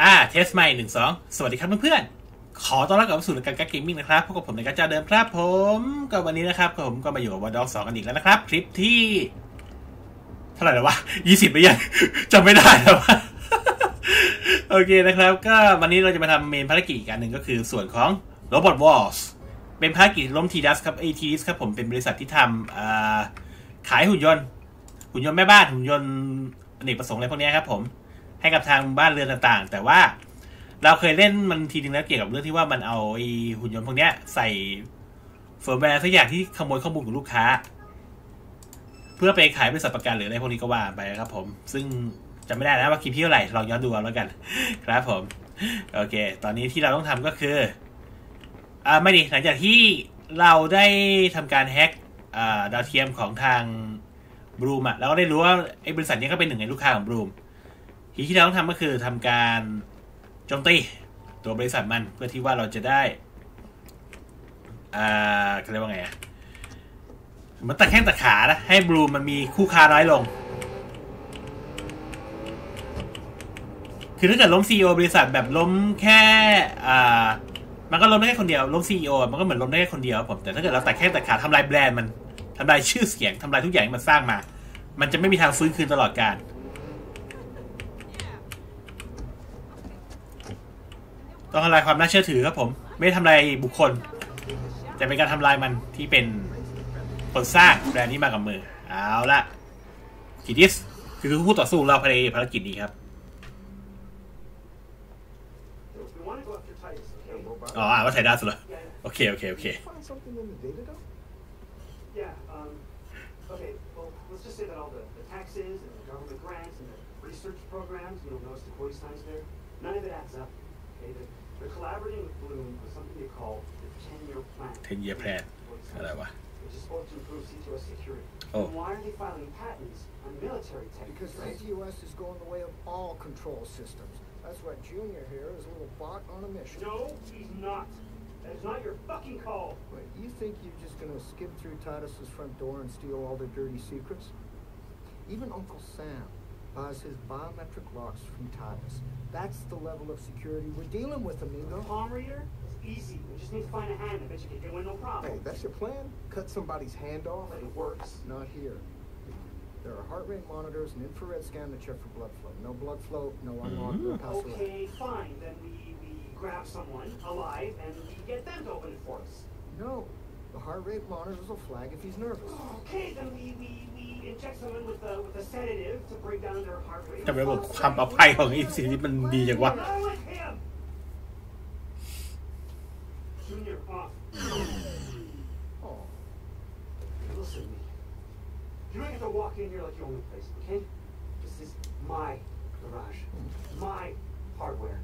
อ่า เทสใหม่หนึ่งสองสวัสดีครับเพื่อนๆ ขอต้อนรับกลับสู่รายการการเกมมิ่งนะครับพบกับผมในการเจ้าเดิมครับผมก็วันนี้นะครับผมก็มาอยู่กับวอดอกสองกันอีกแล้วนะครับ คลิปที่ เท่าไหร่แล้ววะยี่สิบไปยังจำไม่ได้แล้ววะโอเคนะครับ ก็วันนี้เราจะมาทำเมนภารกิจอีกอันหนึ่งก็คือส่วนของ Robot Wars เป็นภารกิจล้มทีดัสครับ ATS ครับผมเป็นบริษัทที่ทำขายหุ่นยนต์ หุ่นยนต์แม่บ้านหุ่นยนต์อเนกประสงค์อะไรพวกนี้ครับผม ให้กับทางบ้านเรือนต่างๆ แต่ว่าเราเคยเล่นมันทีนึงแล้วเกี่ยวกับเรื่องที่ว่ามันเอาไอ้หุ่นยนต์พวกเนี้ยใส่เฟิร์มแวร์สักอย่างที่ขโมยข้อมูลของลูกค้า เพื่อไปขายบริษัทประกันหรืออะไรพวกนี้ก็ว่าไปครับผม ซึ่งจำไม่ได้นะว่าคลิปที่เท่าไหร่ลองย้อนดูเอาแล้วกัน ครับผม โอเค ตอนนี้ที่เราต้องทำก็คืออ่าไม่ดีหลังจากที่เราได้ทำการแฮ็กอ่าดาวเทียมของทางบรูมอะเราก็ได้รู้ว่าไอ้บริษัทนี้ก็เป็นหนึ่งในลูกค้าของบรูม ทีที่เราต้องทำก็คือทำการโจมตีตัวบริษัทมันเพื่อที่ว่าเราจะได้อ่าเขาเรียกว่าไงอะมันตะแข้งตะขานะให้บลูมันมีคู่ค้าน้อยลง คือถ้าเกิดล้มซีอบริษัทแบบล้มแค่อ่ามันก็ล้มได้แค่คนเดียวล้มซีอมันก็เหมือนล้มได้แค่คนเดียวครับผมแต่ถ้าเกิดเราแต่แค่แต่ขาทำลายแบรนด์มันทำลายชื่อเสียงทำลายทุกอย่างที่มันสร้างมา มันจะไม่มีทางฟื้นคืนตลอดการ ต้องทำลายความน่าเชื่อถือครับผม ไม่ทำลายบุคคล แต่เป็นการทำลายมันที่เป็นผลสร้างแบรนด์นี้มากับมือ เอาละกิติสคือผู้ต่อสู้เราภายในภารกิจนี้ครับอ๋ออ่านว่าไทยดัสเหรอโอเค โอเค โอเค they're collaborating with Bloom with something they call the 10-year plan. 10-year plan อะไรวะ Which is supposed to improve CTOS security. Oh. And why are they filing patents on military tech? Because right? CTOS is going the way of all control systems. That's why Junior here is a little bot on a mission. No, he's not. That is not your fucking call. Wait, you think you're just gonna skip through Titus's front door and steal all their dirty secrets? Even Uncle Sam buys his biometric locks from Titus. That's the level of security we're dealing with, amigo. Palm reader? It's easy. We just need to find a hand. I bet you can get one, no problem. Hey, that's your plan? Cut somebody's hand off? But it works. Not here. There are heart rate monitors and infrared scan to check for blood flow. No blood flow, no unlock, no mm-hmm. pass away. Okay, fine. Then we, we grab someone alive and we get them to open it for us. No. The heart rate monitors will flag if he's nervous. Okay, then we, we, we inject someone with a, with a sedative to bring down their heart rate. ทำไมบอกความปลอดภัยของไอ้สิ่งที่มันดีจังวะ Not with him! Junior, off. Oh. Listen to me. You don't have to walk in here like you own the place, okay? This is my garage. My hardware.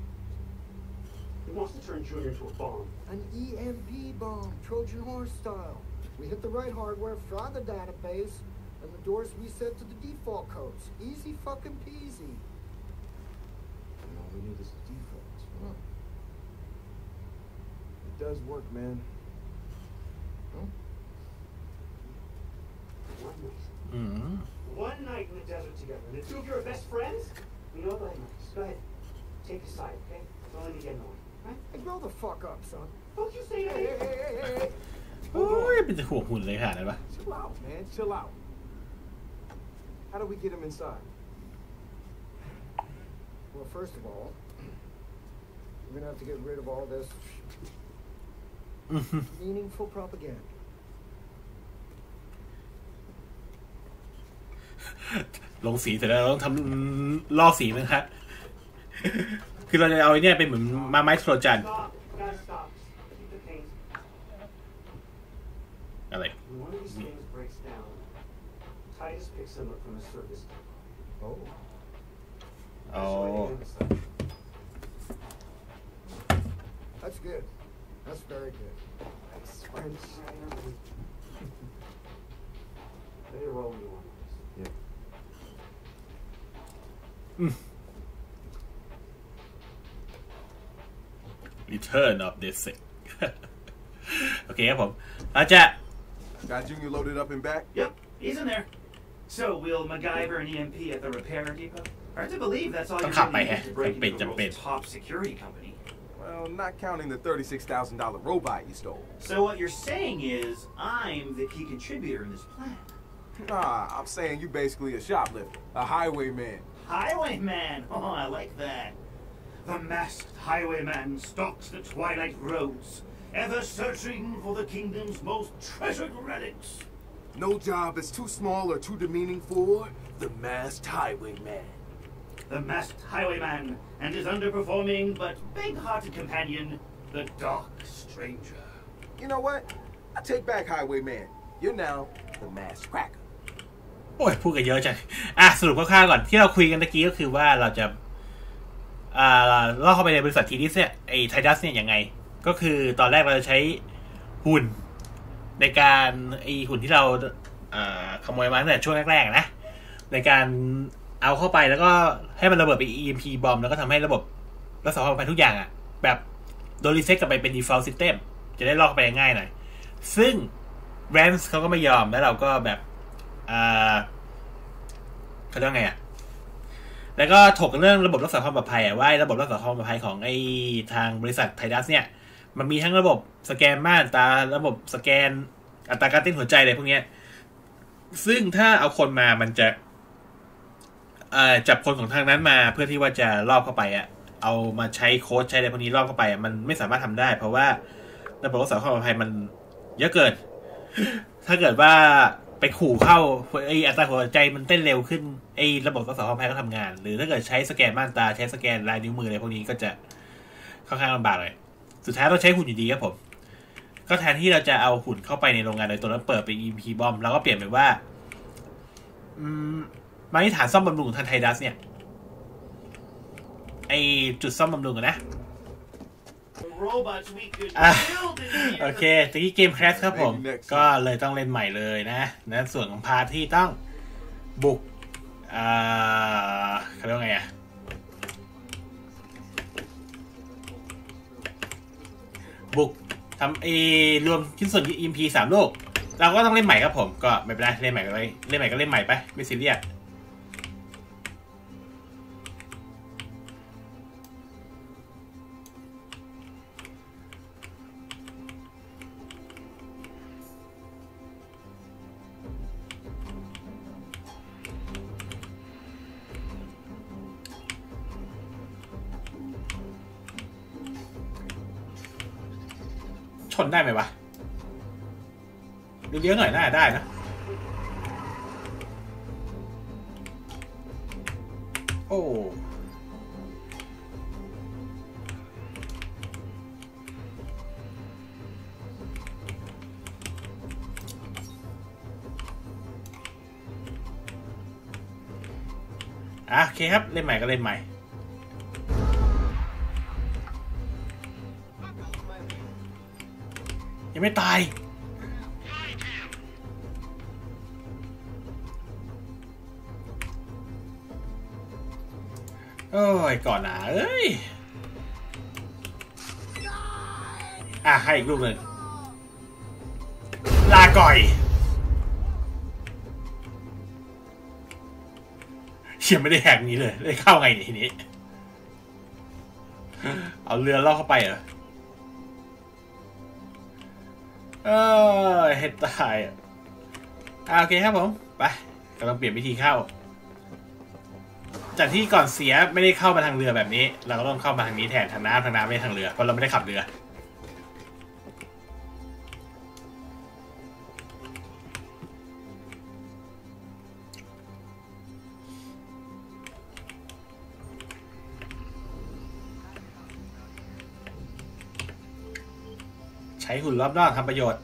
He wants to turn Junior into a bomb. An EMP bomb, Trojan horse style. We hit the right hardware, fry the database, and the doors reset to the default codes. Easy fucking peasy. And all we need is the defaults. Huh. It does work, man. Huh? One night. อืม One night in the desert together. And the two of you are best friends? You know what? Go ahead, Marcus. Go ahead. Take a side, okay? Don't let me get in the way. Right? Hey, grow the fuck up, son. Don't you say Hey, hey, anything. hey, hey, hey. โอ้ยเป็นจะห่วงหุ่นเลยขนาดนั้นปะ Chill out, man. Chill out. How do we get him inside? Well, first of all, we're gonna have to get rid of all this อืม meaningful propaganda. ลงสีเสร็จแล้วเราต้องทำลอกสีมันฮะ คือเราจะเอาไอ้เนี่ยเป็นเหมือนมาไม้โทรจันทร์ Stop. Gotta stop. อ๋อ That's good. That's very good. That's French. They roll me one. Yeah. รีเทิร์น of the sick โอเคครับผมเราจะ Got Junior loaded up and back? Yep, he's in there. So we'll MacGyver an EMP at the repair depot. Hard to believe that's all you're cop going my need head. to break into the world's top security company. Well, not counting the $36,000 robot you stole. So what you're saying is I'm the key contributor in this plan. Nah, I'm saying you're basically a shoplifter, a highwayman. Highwayman. Oh, I like that. The masked highwayman stalks the twilight roads, ever searching for the kingdom's most treasured relics. No job is too small or too demeaning for the masked highwayman. The masked highwayman and his underperforming but big-hearted companion, the Dark Stranger. You know what? I take back highwayman. You're now the masked cracker. โอ้ยพูดกันเยอะจังอะสรุปคร่าวๆก่อนที่เราคุยกันตะกี้ก็คือว่าเราจะอ่าลอบเข้าไปในบริษัท Tidis เนี่ยไอ้ Tidis เนี่ยยังไง ก็คือตอนแรกเราจะใช้หุ่นในการไอ้หุ่นที่เราอ่าขโมยมาตั้งแต่ช่วงแรกๆนะ ในการ เอาเข้าไปแล้วก็ให้มันระเบิดไป EMP บอมแล้วก็ทำให้ระบบรักษาความปลอดภัยทุกอย่างอะแบบโดน reset กลับไปเป็น default system จะได้ลอบไปง่ายหน่อย ซึ่ง Wrench เขาก็ไม่ยอมแล้วเราก็แบบอ่าเขาเรียกว่าไงอะแล้วก็ถกเรื่องระบบรักษาความปลอดภัยว่าระบบรักษาความปลอดภัยของไอ้ทางบริษัทไทดัสเนี่ย มันมีทั้งระบบสแกนม่านตาระบบสแกนอัตราการเต้นหัวใจอะไรพวกเนี้ยซึ่งถ้าเอาคนมามันจะ จับคนของทางนั้นมาเพื่อที่ว่าจะลอบเข้าไปอะเอามาใช้โค้ดใช้อะไรพวกนี้ลอบเข้าไป มันไม่สามารถทำได้ เพราะว่าระบบรักษาความปลอดภัยมันเยอะเกิน ถ้าเกิดว่าไปขู่เข้าไออัตราหัวใจมันเต้นเร็วขึ้นไอระบบรักษาความปลอดภัยก็ทำงาน หรือถ้าเกิดใช้สแกนม่านตาใช้สแกนลายนิ้วมืออะไรพวกนี้ก็จะค่อนข้างลำบากเลยสุดท้ายเราใช้หุ่นอยู่ดีครับผม ก็แทนที่เราจะเอาหุ่นเข้าไปในโรงงานโดยตัวแล้วเปิดเป็น EMP บอมเราก็เปลี่ยนเป็นว่าอื มมาที่ฐานซ่อมบำรุงของทางไทดัสเนี่ย ไอจุดซ่อมบำรุงอะนะ The robots we could อะ build in here. โอเคตะกี้เกมแครสครับผม Maybe next time. ก็เลยต้องเล่นใหม่เลยนะนะส่วนของพาร์ทที่ต้องบุกอ่าเขาเรียกว่าไงอะบุกทำเอรวมชิ้นส่วน EMP สามลูกเราก็ต้องเล่นใหม่ครับผม ก็ไม่เป็นไรเล่นใหม่ก็เลยเล่นใหม่ก็เล่นใหม่ไป ไม่ซีเรียส ได้ไหมวะเลี้ยวๆหน่อยน่าได้นะโอ้อะโอเคครับ เล่นใหม่ก็เล่นใหม่ ยังไม่ตาย โอ้ย ก่อนหนาเอ้ย อะ ให้อีกลูกหนึ่งลาก่อยเชี่ยไม่ได้แหกนี้เลย ได้เข้าไงเนี่ยทีนี้ เอาเรือล่อเข้าไปเหรอ เออเฮดตายอะอะโอเคครับผม ไปกำลังเปลี่ยนวิธีเข้า จากที่ก่อนเสียไม่ได้เข้ามาทางเรือแบบนี้ เราก็ต้องเข้ามาทางนี้แทนทางน้ำทางน้ำไม่ทางเรือเพราะเราไม่ได้ขับเรือ ช้หุ่นรอบนอกทำประโยชน์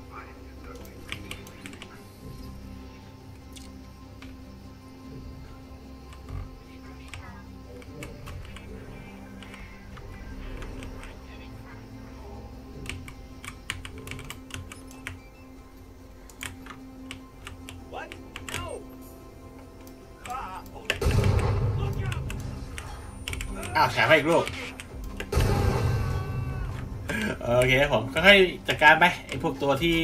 No. อ้าวแถมให้อีกลูก โอเคผมก็ค่อยจัดการไปไอ้พวกตัวที่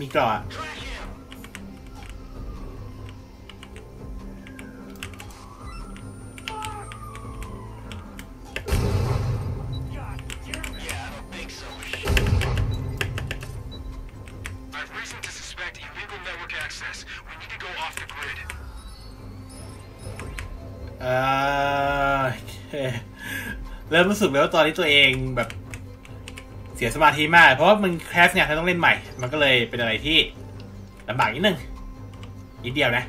มีกรอบเริ่มรู้สึกแล้วว่าตอนนี้ตัวเองแบบ สียสมาธิมาก เพราะว่ามันแคสเนี่ยเขาต้องเล่นใหม่ มันก็เลยเป็นอะไรที่ลำบากนิดนึงนิดเดียวนะ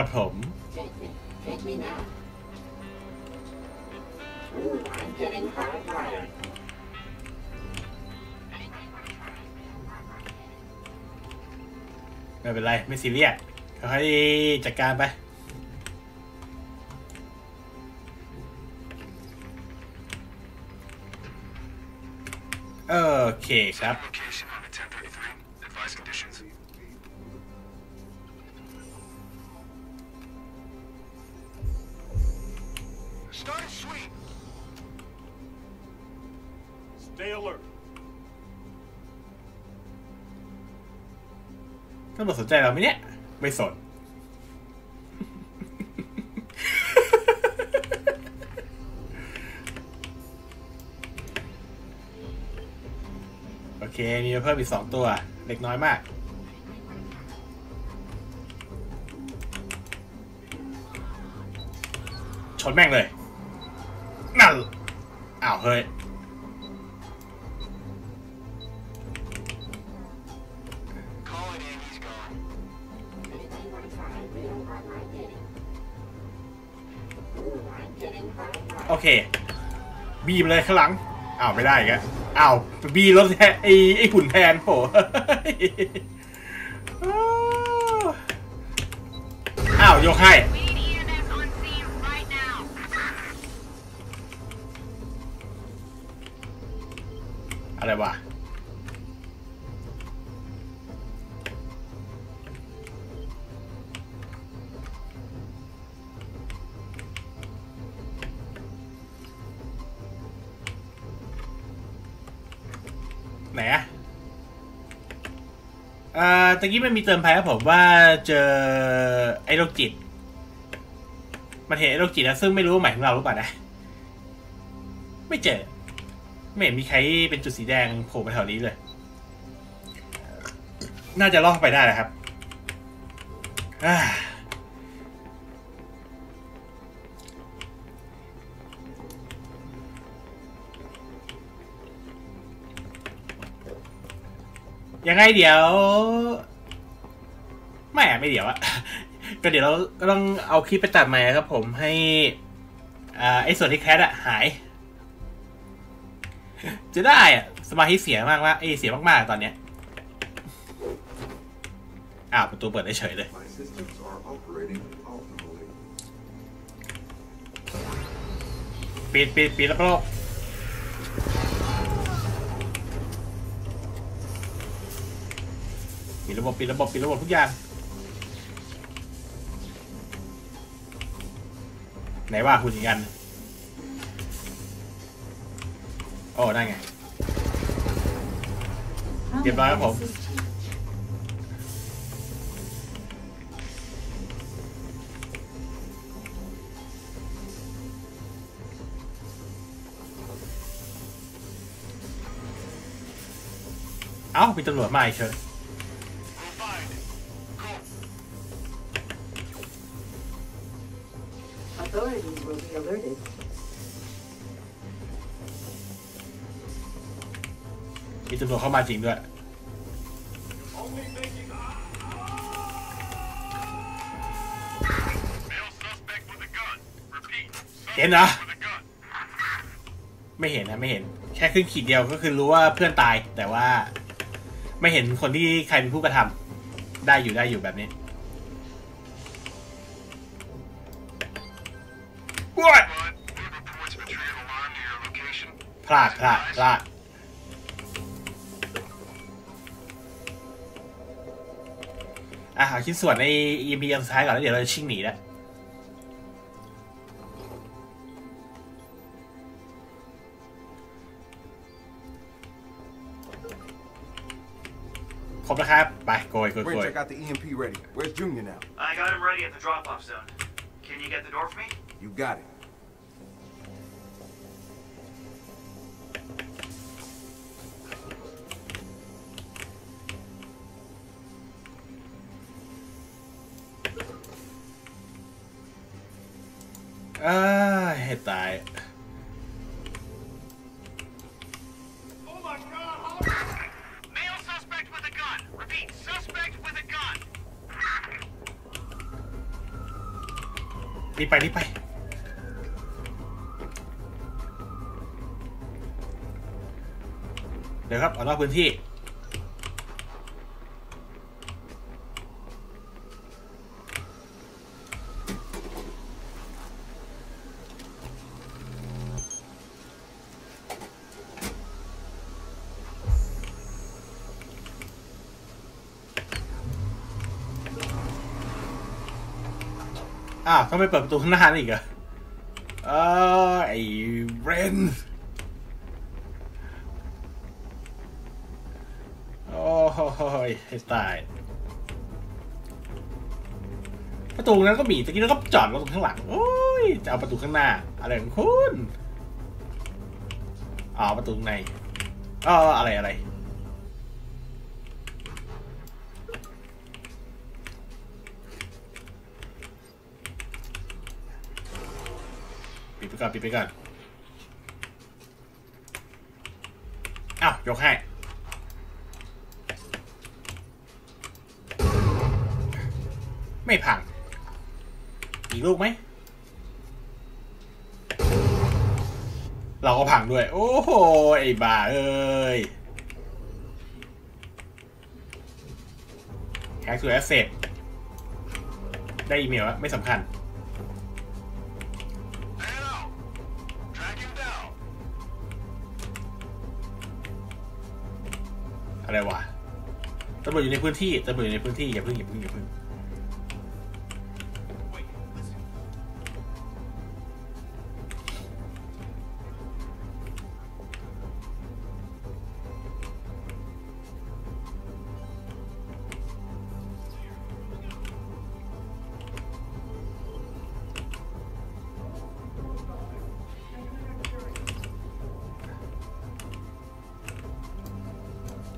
เรียบร้อยครับผม Take me. Now. Ooh, I'm getting hardwired. ไม่เป็นไร ไม่ซีเรียสค่อยๆจัดการไป โอเคครับ สนใจเราไหมเนี่ย ไม่สน โอเค มีเพิ่มอีกสองตัว เล็กน้อยมากชนแม่งเลย นั่นอ้าวเฮ้ย บีมเลยข้างหลัง อ้าวไม่ได้แกอะอ้าวบีรถแทนไอไอขุนแทนโห ตะกี้มันมีเติมภัยครับผมว่าเจอไอ้โรคจิต มันเห็นไอ้โรคจิตแล้วซึ่งไม่รู้ว่าหมายของเราหรือเปล่านะ ไม่เจอ ไม่เห็นมีใครเป็นจุดสีแดงโผล่มาแถวนี้เลย น่าจะล่อเข้าไปได้แหละครับอ่า ยังไงเดี๋ยวไม่อะไม่เดี๋ยวอะก็เดี๋ยวเราก็ต้องเอาคลิปไปตัดใหม่ครับผมให้อ่าไอ้ส่วนที่แคสอะหาย จะได้อะสมาธิเสียมากว่าเอยเสียมากๆตอนเนี้ยอ้าวประตูเปิดได้เฉยเลย My systems are operating optimally. ปิดปิดปิดแล้วก็ ปิดระบบปิดระบบปิดระบบทุกอย่าง ไหนว่าคุณอีกอันโอ้ได้ไงเรียบร้อยครับผมเอ้ามีตำรวจมาอีกเชิญ alerted. มีตำรวจเข้ามาจริงด้วย Male suspect with a gun. Repeat. Suspect เห็นเหรอ with a gun. ไม่เห็นนะไม่เห็น แค่ขึ้นขีดเดียวก็คือรู้ว่าเพื่อนตายแต่ว่า ไม่เห็นคนที่ใครเป็นผู้กระทำได้อยู่ได้อยู่แบบนี้ ลาดพลาดพลาดอะหาชิ้นส่วนใน EMP อันสุดท้ายก่อนแล้วเดี๋ยวเราชิ่งหนีแล้วครบแล้วครับ ไปโกยโกยโก Brent, ย I got the EMP ready. Where's Junior now? I got him ready at the drop-off zone. Can you get the door for me? You got it. อ้าให้ตาย Male suspect with a gun. Repeat, suspect with a gun. รีบไปรีบไป เดี๋ยวครับออกนอกพื้นที่ ต้องไปเปิดประตูข้างหน้านี่อีกเหรอเออไอ้เรนโอ้ยให้ตายประตูนั้นก็มีตะกี้เราก็จอดรถตรงข้างหลังโอ้ยจะเอาประตูข้างหน้า อะไรของคุณอ๋อประตูในอ๋ออะไรอะไร ปิดไป ก่อนปิดไปก่อนอ้าวยกให้ไม่พัง อีกลูกไหม เราก็พังด้วย โอ้โห ไอ้บ้าเอ้ยแฮกทูแอสเซทได้อีเมลแล้วไม่สำคัญำรวจอยู่ในพื้นที่ตำรวจอยู่ในพื้นที่อย่าเพิ่งอย่าเพิ่งอย่าเพิ่ง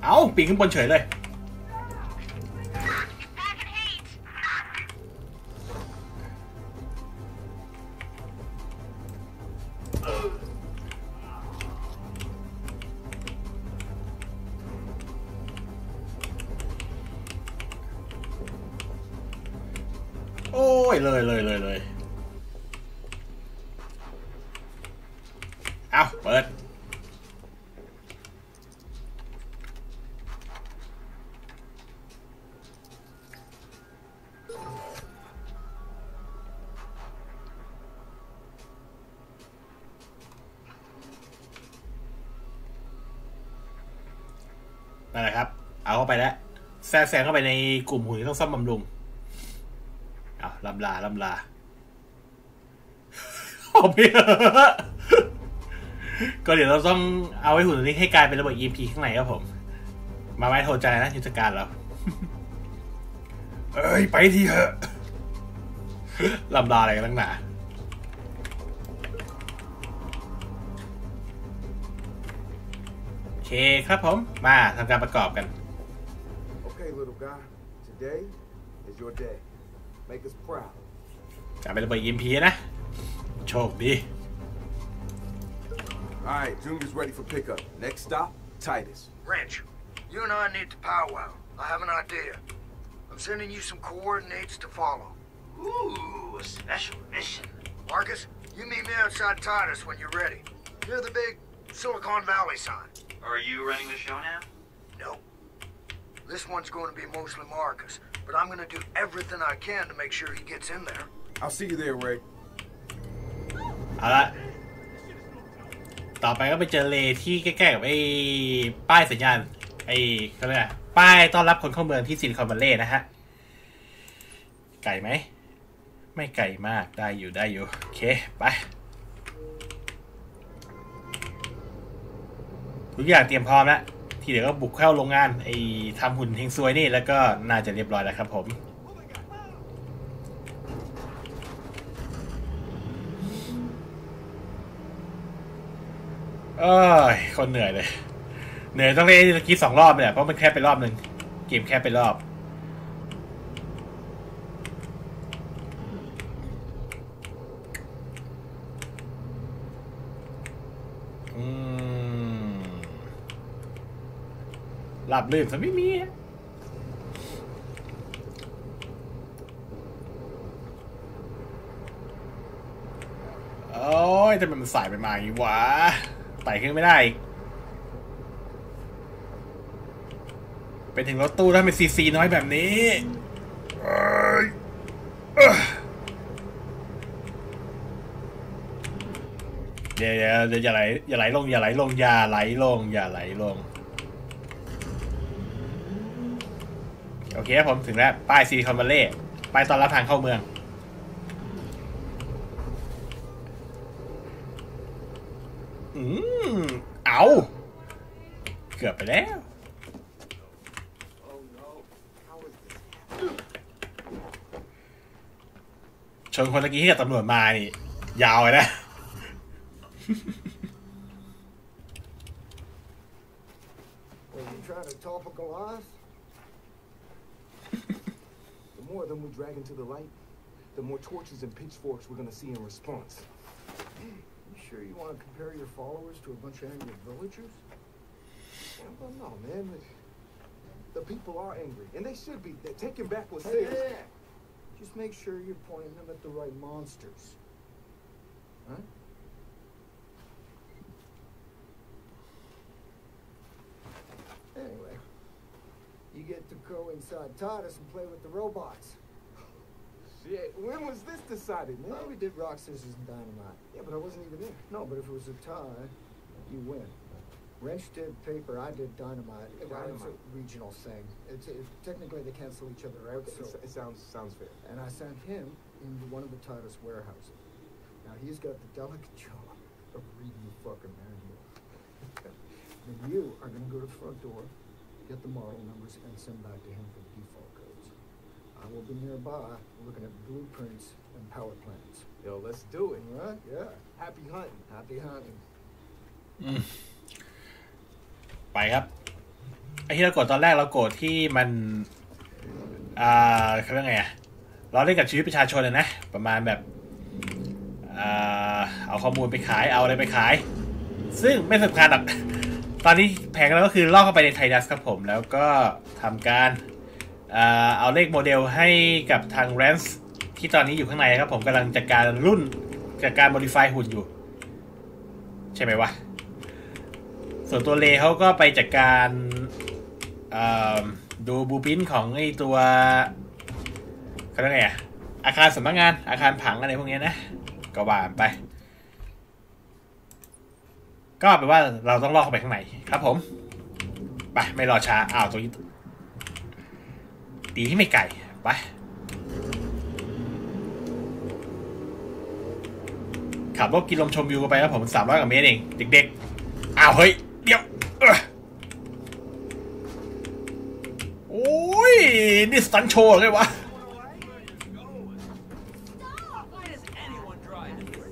เอาปีนขึ้นบนเฉยเลย โอ้ยเลยเลยเลยเลยเอาเปิด นั่นแหละครับ เอาเข้าไปแล้วแทรกแซงเข้าไปในกลุ่มหุ่นที่ต้องซ่อมบำรุงำลาลำลาออกไปเถอะก็เดี๋ยวเราต้องเอาไอ้หุ่นตัวนี้ให้กลายเป็นระเบิด EMP ข้างในครับผม มาไว้โทรใจนะยุทธการเราเอ้ย ไปทีเถอะลำลาอะไรกันตั้งหนาโอเคครับผม มาทำการประกอบกัน Okay, little guy. Today is your day. Make us proud. จะเป็นระเบิด EMP นะ โชคดี All right, Junior's ready for pickup. Next stop, Titus. Wrench, you and I need to powwow. I have an idea. I'm sending you some coordinates to follow. Ooh, a special mission. Marcus, you meet me outside Titus when you're ready. Near the big Silicon Valley sign. Are you running the show now? No. This one's going to be mostly Marcus, But I'm going to do everything I can to make sure he gets in there. I'll see you there, Ray. เอาละต่อไปก็ไปเจอเลที่ใกล้ๆกับไอ้ป้ายสัญญาณ ไอ้เขาเรียกอะไรป้ายต้อนรับคนเข้าเมืองที่ซิลิคอนวัลเลย์นะฮะ ไก่ไหม ไม่ไก่มาก ได้อยู่ได้อยู่ โอเค ไป ทุกอย่างเตรียมพร้อมแล้ว ทีเดียวก็บุกเข้าโรงงานไอ้ทำหุ่นเฮงซวยนี่แล้วก็น่าจะเรียบร้อยแล้วครับผมเอ้ยคนเหนื่อยเลย เหนื่อยต้องเล่นตะกี้สองรอบเนี่ยเพราะมันแคบไปรอบหนึ่งเกมแคบไปรอบ ลับลื่นซะไม่มีโอ้ยทำไมมันสายไปมาอย่างนี้วะไต่ขึ้นไม่ได้อีกไปถึงรถตู้ถ้าเป็นซีซีน้อยแบบนี้เดี๋ยวเดี๋ยวอย่าไหลอย่าไหลลง อย่าไหลลง อย่าไหลลง อย่าไหลลง โอ เคครับผมถึงแล้วป้ายซีคอนเวลเล่ป้ายตอนรับทางเข้าเมือง อืม เอา เกือบไปแล้ว ชนคนตะกี้ที่กับตำรวจมานี่ ยาวเลยนะ them we drag into the light, the more torches and pitchforks we're gonna see in response. You sure you want to compare your followers to a bunch of angry villagers? Yeah, well, no, man. but The people are angry, and they should be. They're taking back what's Hey, theirs. yeah. Just make sure you're pointing them at the right monsters. Huh? Anyway, you get to go inside TARDIS and play with the robots. Shit, when was this decided, man? Well, we did rock, scissors, and dynamite. Yeah, but I wasn't even there. No, but if it was a tie, you win. Wrench did paper, I did dynamite. It- It's a regional thing. It's, it, technically they cancel each other out. So, it, sounds sounds fair. and I sent him into one of the TARDIS warehouses. Now he's got the delicate job of reading the fucking manual. and you are gonna go to the front door, get the model numbers, and send back to him for the default codes. I will be nearby, looking at blueprints and power plans. Yo, let's do it. All right? Yeah. Happy hunting. Happy hunting. อืมไปครับ ไอ้ที่เรากดตอนแรกเรากดที่มัน อ่าเขาเรียกไงอะเราเล่นกับชีวิตประชาชนเลยนะ ประมาณแบบ อ่า เอาข้อมูลไปขาย เอาอะไรไปขาย ซึ่งไม่สำคัญหรอก ตอนนี้แผนเราก็คือล่อกเข้าไปในไทดัสครับผม แล้วก็ทำการอ่า เอาเลขโมเดลให้กับทางแรนส์ที่ตอนนี้อยู่ข้างในครับ ผมกำลังจัดการรุ่นจัดการโมดิฟายหุ่นอยู่ ใช่ไหมวะ ส่วนตัวเลเขาก็ไปจัดการดูบูปินของไอตัวเขาเรียกไงอะอาคารสำนักงานอาคารผังอะไรพวกนี้นะ ก็ว่าไป ก็แปลว่าเราต้องลอกเข้าไปข้างในครับผม ไปไม่รอช้าอ้าวตัวนี้ ตีที่ไม่ไก่ไปขับรถกินลมชมวิวกันไปแล้วผมสามร้อยกว่าเมตรเอง เด็กๆ อ้าว เฮ้ย เดี๋ยวโอ้ย นี่สตันโชว์เลยวะ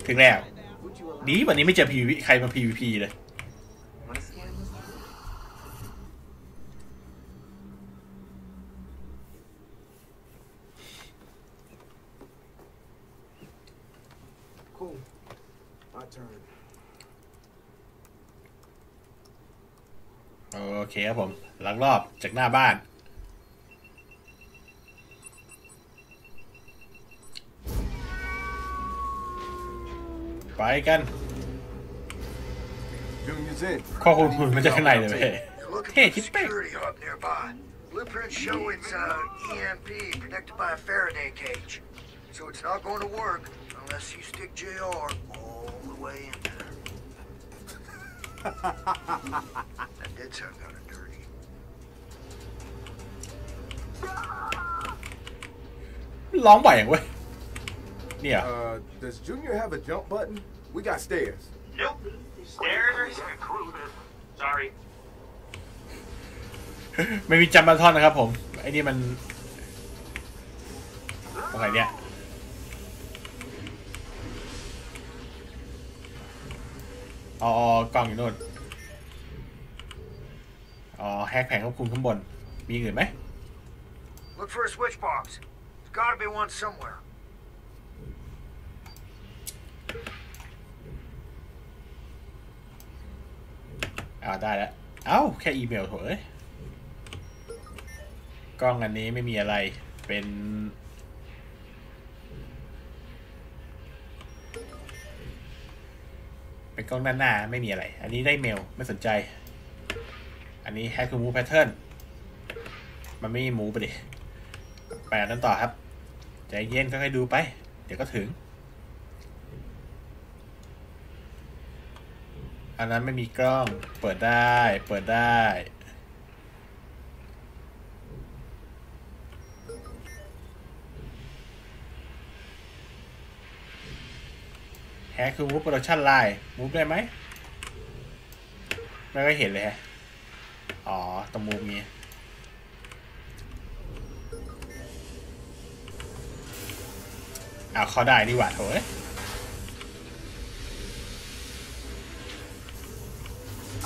ถึงแล้ว ดีวันนี้ไม่เจอ PVP ใครมา PVP เลย Cool. My turn. โอเคครับผม หลัง รอบจากหน้าบ้าน ไปกัน Junior's in. ข้อมูลมันจะข้างในเลยเว้ย You're looking Hey, for the keep back. security hub nearby. Blueprints show it's uh, EMP protected by a Faraday cage. So it's not going to work unless you stick JR all the way in there. that did sound kind of dirty. ร้องบ่อยอย่างเว้ยเนี่ย Uh, does Junior have a jump button? We got stairs. Nope. Stairs are included. Sorry. ไม่มีจำบันทอนนะครับผม ไอ้นี่มันตรงไหนเนี่ย อ๋ออ๋อกล้องอยู่นู่น อ๋อ แฮกแผงควบคุมข้างบน มีอย่างอื่นไหม Look for a switch box. There's gotta be one somewhere. อ่าได้แล้ว เอ้า แค่อีเมลโถเอ้ย กล้องอันนี้ไม่มีอะไร เป็น เป็นกล้องด้านหน้าไม่มีอะไร อันนี้ได้เมล ไม่สนใจ อันนี้แฮกคือมูแพทเทิร์นมันไม่มูไปดิ ไปอันนั้นต่อครับ ใจเย็นค่อยๆดูไป เดี๋ยวก็ถึง อันนั้นไม่มีกล้อง เปิดได้ เปิดได้ แฮคือมูฟโปรดักชั่นไลน์มูฟได้ไหม ไม่ก็เห็นเลยฮะ อ๋อตรงมุมนี้ อ้าวเขาได้ดีกว่าโถเอ้ย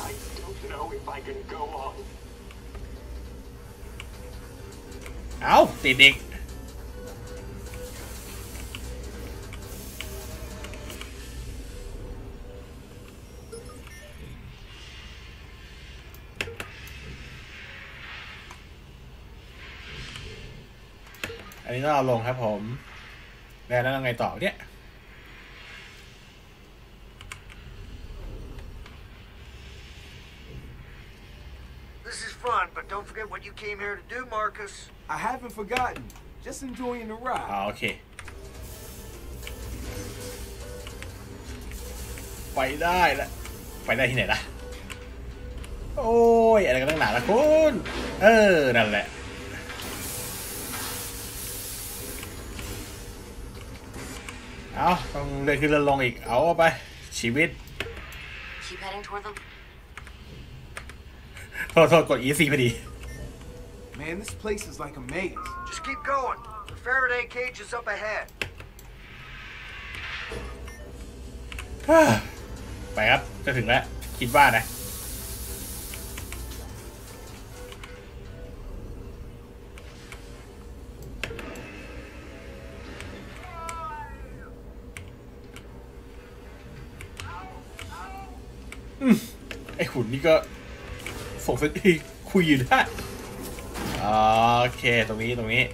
I don't know if I can go on. เอ้าติดอีกอันนี้ต้องเอาลงครับผม แล้วนั่นยังไงต่อเนี่ย This is fun, but don't forget what you came here to do, Marcus. I haven't forgotten. Just enjoying the อ๋อ ride. โอเคไปได้ละไปได้ที่ไหนล่ะ โอ้ย อะไรกันตั้งหนาละคุณ เออ นั่นแหละ เอาต้องเลื่อนขึ้นเลื่อนลงอีก เอาไป ชีวิต Keep heading toward the โทษโทษกด E4 พอดี Man, this place is like a maze. Just keep going. The Faraday cage is up ahead. ไปครับ จะถึงแล้ว คิดว่านะ นี่ก็ส่งสัญคุยอยู่ได้โอเค ตรงนี้ ตรงนี้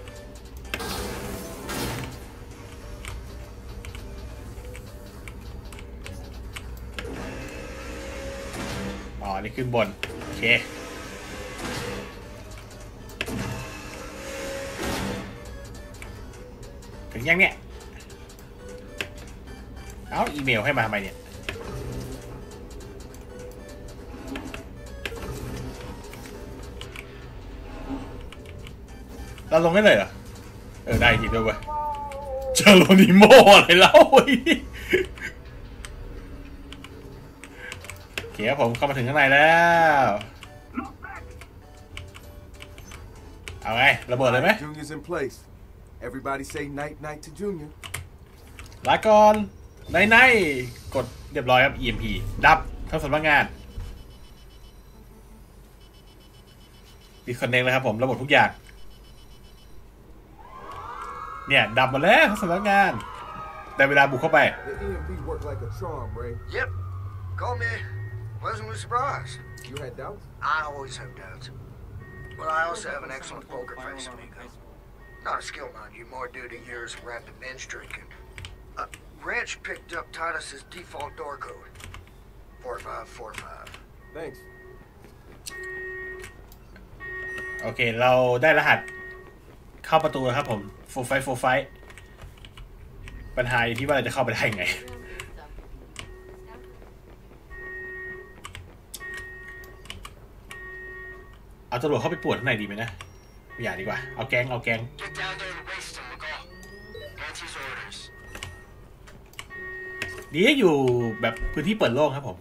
อ๋อ นี่ขึ้นบน โอเคถึงยังเนี่ย เอาอีเมลให้มาทำไมเนี่ย ลงได้เลยเหรอ เออได้จริงด้วยเว้ยเจอโรนิโมอะไรแล้วเว้ยโอเคครับผมเข้ามาถึงข้างในแล้ว เอาไงระเบิดเลยไหม Junior's in place. Everybody say night night to Junior. ลาก่อนในในกดเรียบร้อยครับ EMP ดับทั้งสำนักงานดิคอนเนกเลยครับผมระบบทุกอย่าง เนี่ยดับหมาแล้วทั้งสำนักงาน แต่เวลาบุกเข้าไป The EMP worked like a charm, Ray. Yep. Call me pleasantly surprised. You had doubts? I always have doubts. But I also have an excellent poker face, amigo. Not a skill, mind you, more due to years of rapid binge drinking. Uh, Ranch picked up Titus's default door code. 4545. Thanks. โอเค เราได้รหัสเข้าประตูแล้วครับผม โฟไฟโฟไฟปัญหาอยู่ที่ว่าเราจะเข้าไปได้ยังไง เอาตำรวจเข้าไปปวดข้างในดีไหมนะไม่อยากดีกว่า เอาแก๊งเอาแก๊งดีให้อยู่แบบพื้นที่เปิดโล่งครับผม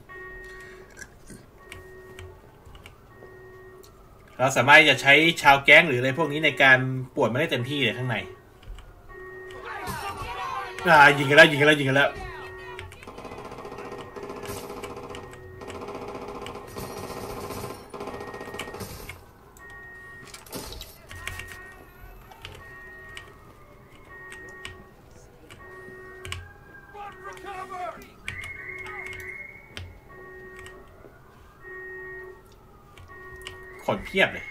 เราสามารถจะใช้ชาวแก๊งหรืออะไรพวกนี้ในการป่วนมันได้เต็มที่เลยข้างใน อ่ายิงกันแล้วยิงกันแล้วยิงกันแล้วขนเพียบเลย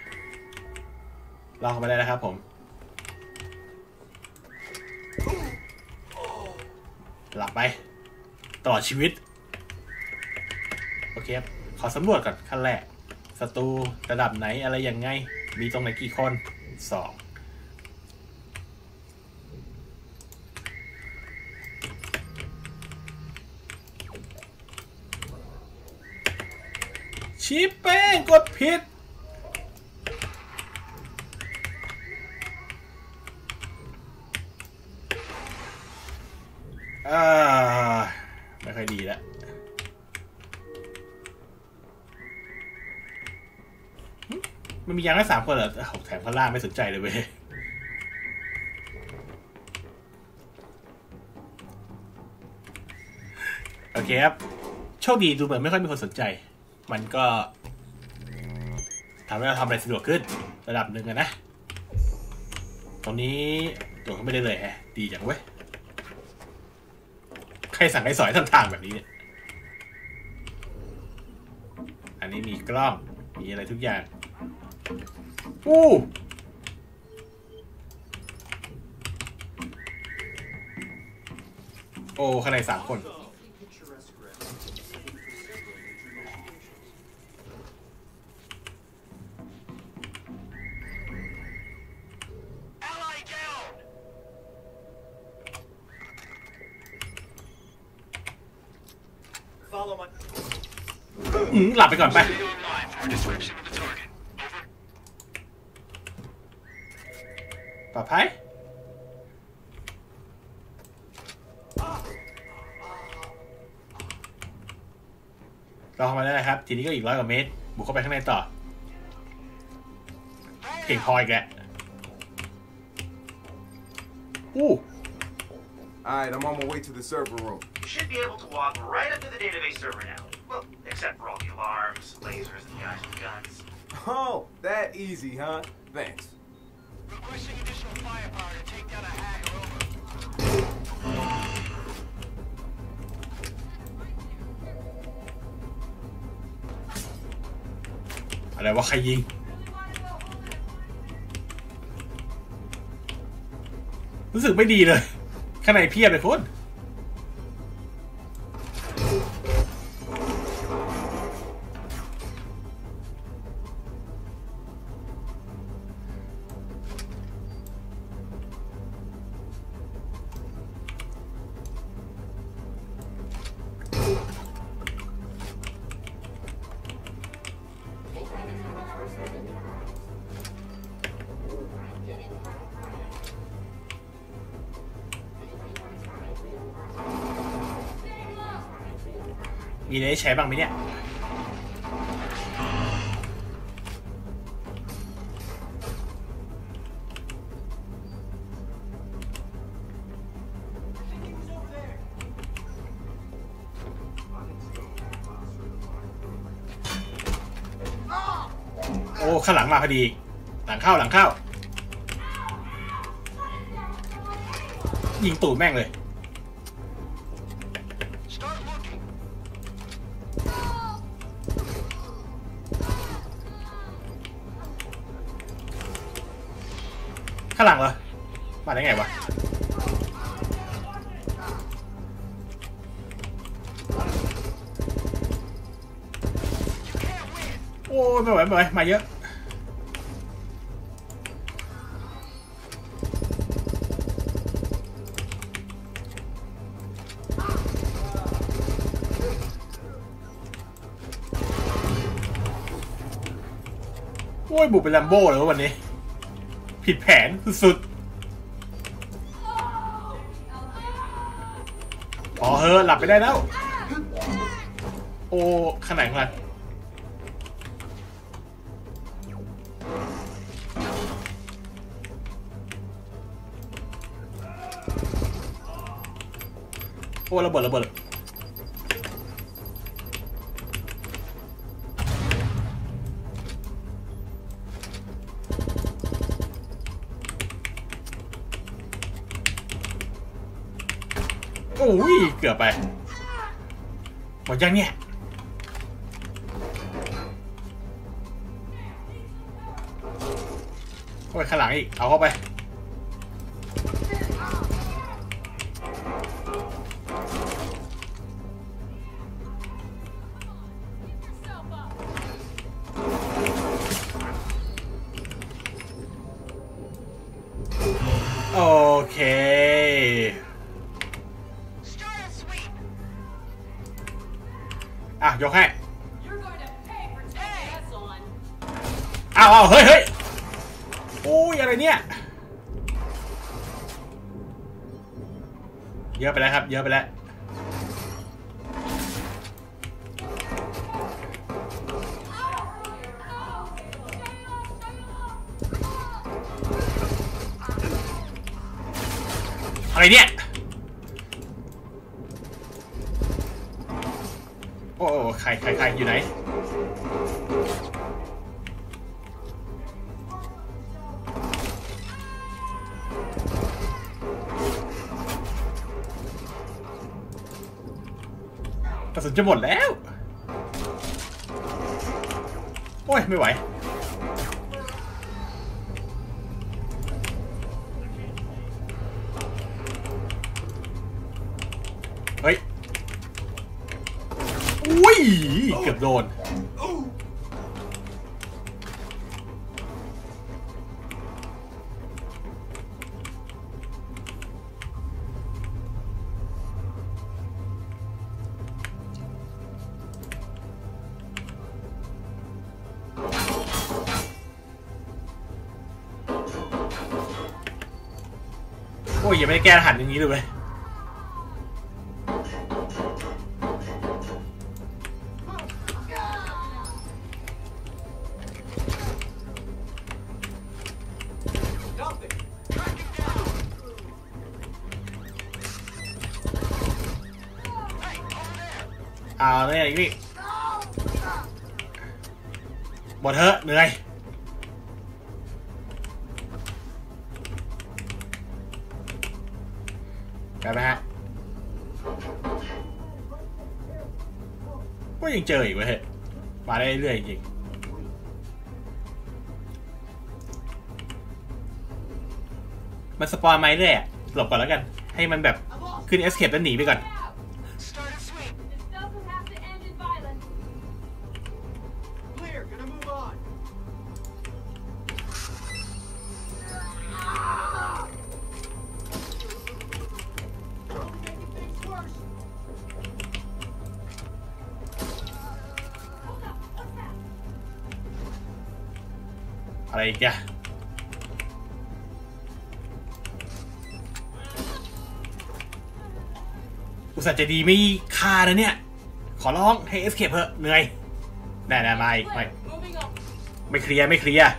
ลองเข้าไปได้แล้วครับผม หลับไปตลอดชีวิต โอเคครับ ขอสำรวจก่อนขั้นแรกศัตรูระดับไหนอะไรยังไง มีตรงไหนกี่คนสองชิปเป้งกดผิด มียางแค่สามคนเหรอแถมข้างล่าไม่สนใจเลยเว้ยโอเคครับ โชคดีดูเหมือนไม่ค่อยมีคนสนใจ มันก็ทำให้เราทำอะไรสะดวกขึ้น ระดับหนึ่งนะ ตรงนี้ตัวก็ไม่ได้เลยแฮะ ดีจังเว้ย ใครสั่งให้สอยทำทางแบบนี้เนี่ย อันนี้มีกล้อง มีอะไรทุกอย่าง อู้โอ้ข้างในสามคน หลับไปก่อนไป Stay online for a description of the target. Over. ปลอดภัยเราเข้ามาได้วนะครับ ทีนี้ก็อีกร้อยกว่าเมตร บุกเข้าไปข้างในต่อเพียงพออีกแล้วอู้ Alright, I'm on my way to the server room. You should be able to walk right up to the database server now. Well, except for all the alarms, lasers, and guys with guns. Oh, that easy, huh? Thanks. Requesting additional firepower to take down a hacker อะไรวะใครยิงรู้สึกไม่ดีเลยข้างในเพียบเลยคุณ ไรให้ใช้บ้างไหมเนี่ยโอ้ข้างหลังมาพอดี หลังเข้าหลังเข้า ยิงตูดแม่งเลย ม่ไม่ไหวมาเยอะ โอ้ย บุกเป็นแลมโบ้เลยวะวันนี้ ผิดแผนสุดๆพอเฮอหลับไปได้แล้ว โอ้ขนาดของมัน โอ้ระเบิดระเบิดโอ้ยเกือบไปหมดยังเนี่ยเข้าไปข้างหลังอีก เอาเข้าไป เยอะไปแล้วอะไปแล้วอะไรเนี่ย โอ้โอ้ใครใครใครอยู่ไหน สุนจะหมดแล้ว โอ้ย ไม่ไหว เฮ้ย อุ้ย เกือบโดน แก้รหัสอย่างนี้เลย เจออีกเว้ยเฮ้ยมาได้เรื่อยจริงมันสปอยไหมเรื่อยอะหลบก่อนแล้วกัน ให้มันแบบขึ้นเอสเคปแล้วหนีไปก่อน อะไรอีกอะอุตส่าห์ใจะดีไม่ฆ่านะเนี่ย ขอร้องให้ escape เถอะเหนื่อยแน่ๆมาอีกไม่ Moving on. ไม่เคลียร์ไม่เคลียร์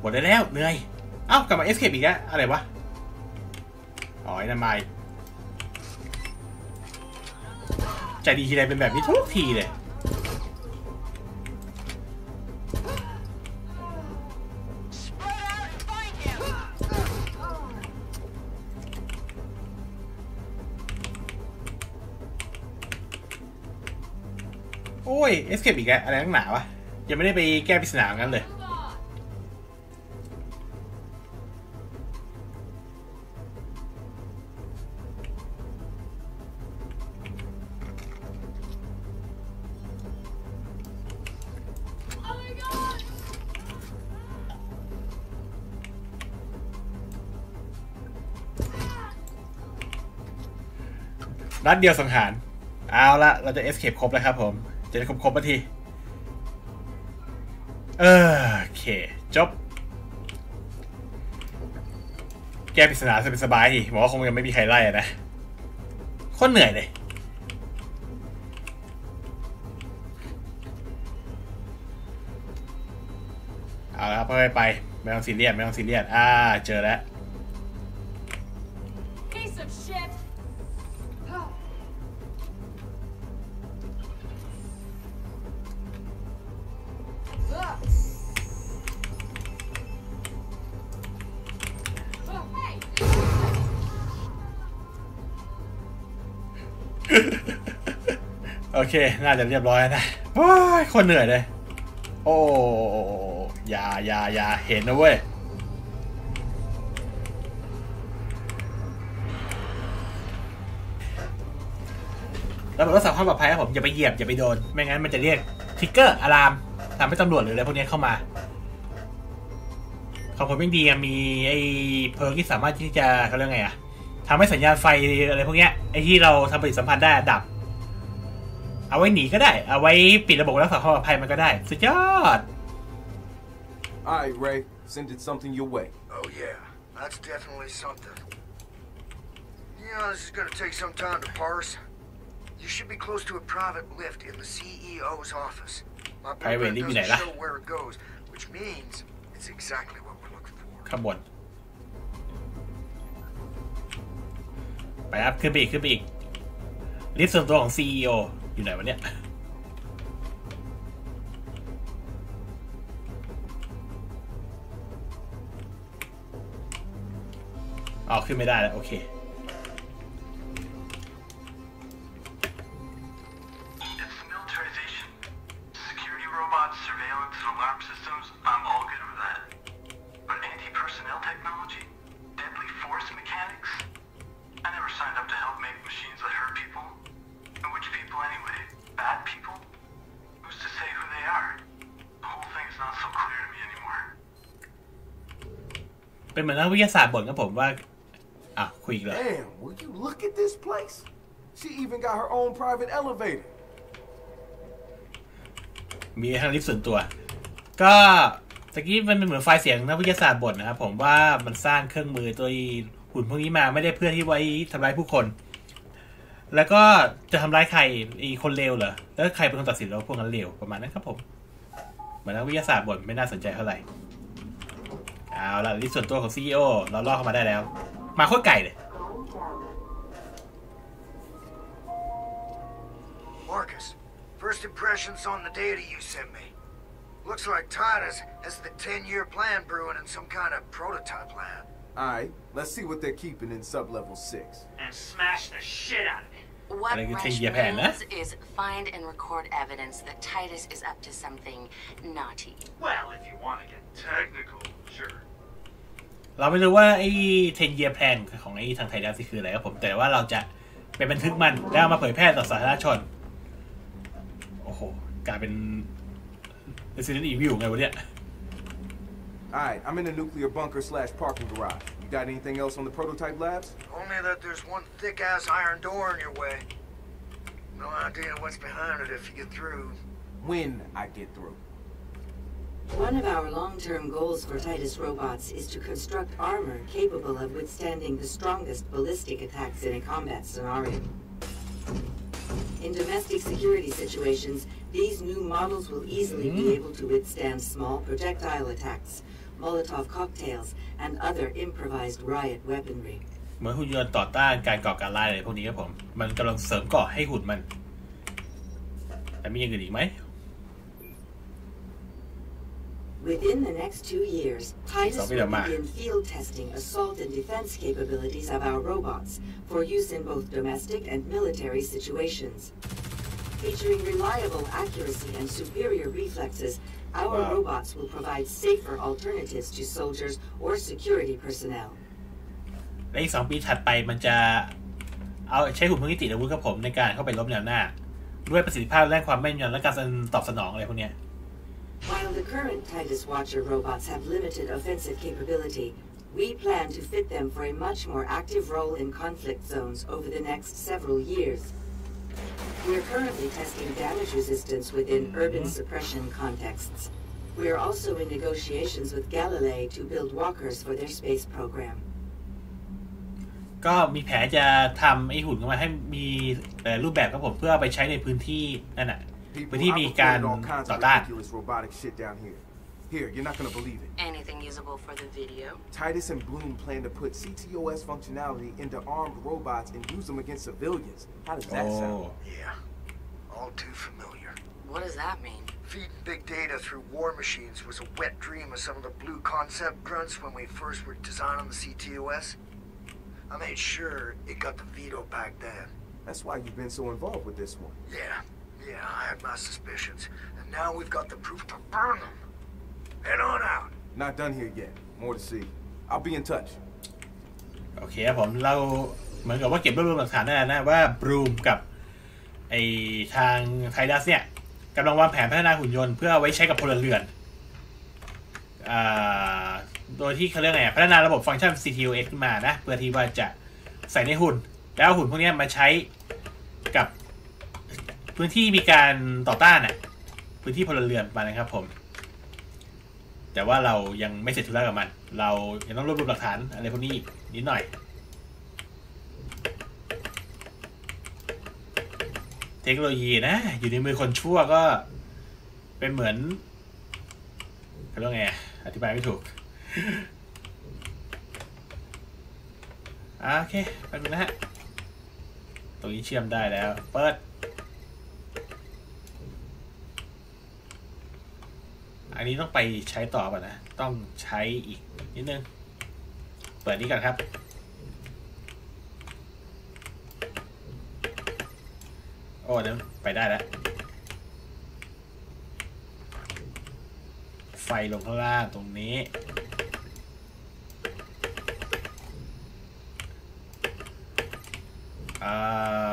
หมดได้แล้วเหนื่อย เอ้ากลับมา escape อีกแล้วอะไรวะอ๋อไอ้นั่นม ใจดีทีไรเป็นแบบนี้ทุกทีเลยโอ้ย escape อีกแล้วอะไรนักหนาวะยังไม่ได้ไปแก้ปริศนางั้นเลย นัดเดียวสังหาร เอาละเราจะ escape ครบแล้วครับผม จะได้ครบครบนทีเออโอเค จบ แก้ปริศนาสบายๆทีบอกว่าคงยังไม่มีใครไล่นะโคตรเหนื่อยเลยเอาละครับไปไป ไม่ต้องซีเรียสไม่ต้องซีเรียสอ่า เจอแล้ว เค น่าจะเรียบร้อยแล้วนะโอ้ยคนเหนื่อยเลย โอ้อย่าอย่าอย่าเห็นนะเว้ยแล้วผมก็สัมความปลอดภัยครับผม อย่าไปเหยียบ อย่าไปโดน ไม่งั้นมันจะเรียกทริกเกอร์อะลามทำให้ตำรวจหรืออะไรพวกนี้เข้ามาของผมยังดีมีไอ้เพิร์กที่สามารถที่จะเขาเรียกไงอะทำให้สัญญาณไฟอะไรพวกเนี้ยไอ้ที่เราทำปฏิสัมพันธ์ได้ดับ เอาไว้หนีก็ได้ เอาไว้ปิดระบบรักษาความปลอดภัยมันก็ได้ สุดยอด All right, Ray. Sending something your way. Oh, yeah. That's definitely something. You know, this is gonna take some time to parse. You should be close to a private lift in the CEO's office. My Private blueprint lift อยู่ไหน doesn't ล่ะ show where it goes, which means it's exactly what we're looking for. ข้างบนไปครับขึ้นไปอีกขึ้นไปอีกลิฟต์ส่วนตัวของ CEO อยู่ไหนวะเนี่ยอ๋อขึ้นไม่ได้แล้วโอเค It's the militarization. Security robots, surveillance, and alarm systems, I'm all good with that. เป็นเหมือนนักวิทยาศาสตร์บ่นกับผมว่าอะคุยอีกเลย Damn, will you look at this place? She even got her own private elevator. มีทางลิฟต์ส่วนตัว ก็ตะกี้มันเป็นเหมือนไฟล์เสียงนักวิทยาศาสตร์บ่นนะครับผมว่ามันสร้างเครื่องมือตัวหุ่นพวกนี้มาไม่ได้เพื่อที่ไว้ทำร้ายผู้คน แล้วก็จะทำร้ายใครอีคนเลวเหรอ แล้วใครเป็นคนตัดสินว่าพวกนั้นเลวประมาณนั้นครับผม เหมือนนักวิทยาศาสตร์บ่นไม่น่าสนใจเท่าไหร่ เอาละลิฟต์ส่วนตัวของซีอเราล่อเข้ามาได้แล้ว มาโคตรไก่เลย Marcus, first impressions on the data you sent me. Looks like Titus has the 10-year plan brewing in some kind of prototype lab. All right, let's see what they're keeping in sub-level 6. And smash the shit out of it. What Gotta go Resh take your pen, huh? means is find and record evidence that Titus is up to something naughty. Well, if you want to get technical, sure. เราไม่รู้ว่าไอ้ 10 year plan ของไอ้ทางไทยดัสคืออะไรครับผม แต่ว่าเราจะไปบันทึกมันแล้วเอามาเผยแพร่ต่อสาธารณชน โอ้โห กลายเป็น Resident Evil ไงวะเนี่ย All right, I'm in the nuclear bunker slash parking garage. You got anything else on the prototype labs? Only that there's one thick-ass iron door in your way. No idea what's behind it if you get through. When I get through. One of our long-term goals for Titus robots is to construct armor capable of withstanding the strongest ballistic attacks in a combat scenario. In domestic security situations, these new models will easily be able to withstand small projectile attacks, Molotov cocktails, and other improvised riot weaponry. เหมือนหุ่นยนต์ต่อต้านการก่อการร้ายอะไรพวกนี้ครับผม มันกำลังเสริมเกราะให้หุ่นมัน แต่มีอย่างอื่นอีกไหม Within the next two years, Titus Sabi will naman. begin field testing assault and defense capabilities of our robots for use in both domestic and military situations. Featuring reliable accuracy and superior reflexes, our Wow. robots will provide safer alternatives to soldiers or security personnel. และอีกสองปีถัดไปมันจะเอาใช้หุ่นพวกนี้ติดอาวุธกับผมในการเข้าไปลบแนวหน้า ด้วยประสิทธิภาพและความแม่นยำและการตอบสนองอะไรพวกเนี้ย While the current Titus Watcher robots have limited offensive capability, we plan to fit them for a much more active role in conflict zones over the next several years. We are currently testing damage resistance within urban suppression contexts. We are also in negotiations with Galilei to build walkers for their space program. ก็มีแผนจะทำไอ้หุ่นขึ้นมาให้มีเอ่อรูปแบบครับผมเพื่อเอาไปใช้ในพื้นที่นั่นน่ะ People, but he began all kinds of ridiculous robotic shit down here. Here, you're not gonna believe it. Anything usable for the video? Titus and Bloom plan to put CTOS functionality into armed robots and use them against civilians. How does that oh. sound? Yeah, all too familiar. What does that mean? Feeding big data through war machines was a wet dream of some of the blue concept grunts when we first were designing the CTOS. I made sure it got the veto back then. That's why you've been so involved with this one. Yeah, yeah, I had my suspicions. And now we've got the proof to burn them. Head on out. Not done here yet. More to see. I'll be in touch. โอเคครับผมเราเหมือนกับว่าเก็บรวบรวมหลักฐานได้แล้วนะว่าบรูมกับไอทางไทดัสเนี่ยกำลังวางแผนพัฒนาหุ่นยนต์เพื่อเอาไว้ใช้กับพลเรือนอ่าโดยที่เขาเรียกไงอะพัฒนาระบบฟังก์ชัน CTOS ขึ้นมานะ เพื่อที่ว่าจะใส่ในหุ่น แล้วเอาหุ่นพวกเนี้ยมาใช้กับ พื้นที่มีการต่อต้านอะ พื้นที่พลเรือนมานะครับ ผม แต่ว่าเรายังไม่เสร็จธุระกับมัน เรายังต้องรวบรวมหลักฐานอะไรพวกนี้นิดหน่อย เทคโนโลยีนะ อยู่ในมือคนชั่วก็เป็นเหมือนเขาเรียกว่าไงอธิบายไม่ถูกโอเคแป๊บนึงนะฮะ ตรงนี้เชื่อมได้แล้ว เปิด อันนี้ต้องไปใช้ต่อป่ะนะ ต้องใช้อีกนิดนึง เปิดนี้ก่อนครับ โอ้เดี๋ยวไปได้แล้ว ไฟลงข้างล่างตรงนี้อ่า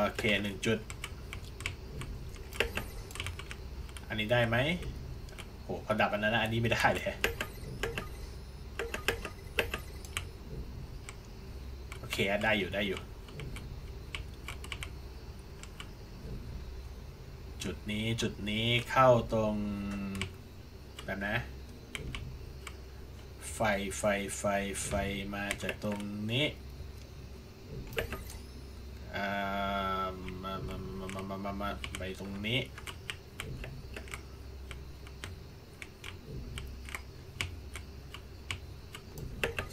โอเคหนึ่งจุด อันนี้ได้ไหม โหพอดับอันนั้นอันนี้ไม่ได้เลยโอเคได้อยู่ได้อยู่ จุดนี้จุดนี้เข้าตรงแบบนะ ไฟไฟไฟไฟมาจากตรงนี้อ่ามามามามามามามาไปตรงนี้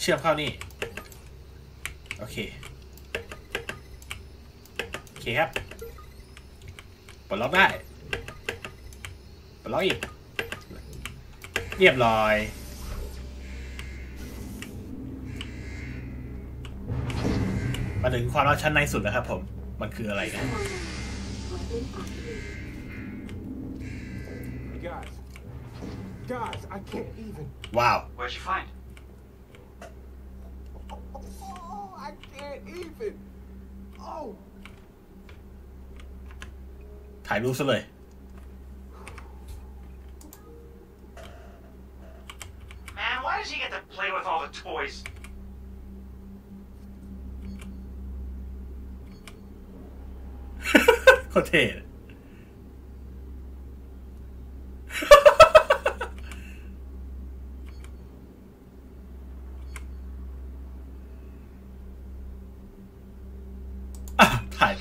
ชื่อมเข้านี่ โอเค โอเคครับปลดล็อกได้ปลดล็อกอีก เรียบร้อยมาถึงความลับชั้นในสุดแล้วครับผม มันคืออะไรกัน Hey guys. Guys, I can't even. ว้าว What'd you find? can't even. Oh. ถ่ายรูปซะเลย Man, why does he get to play with all the toys? โ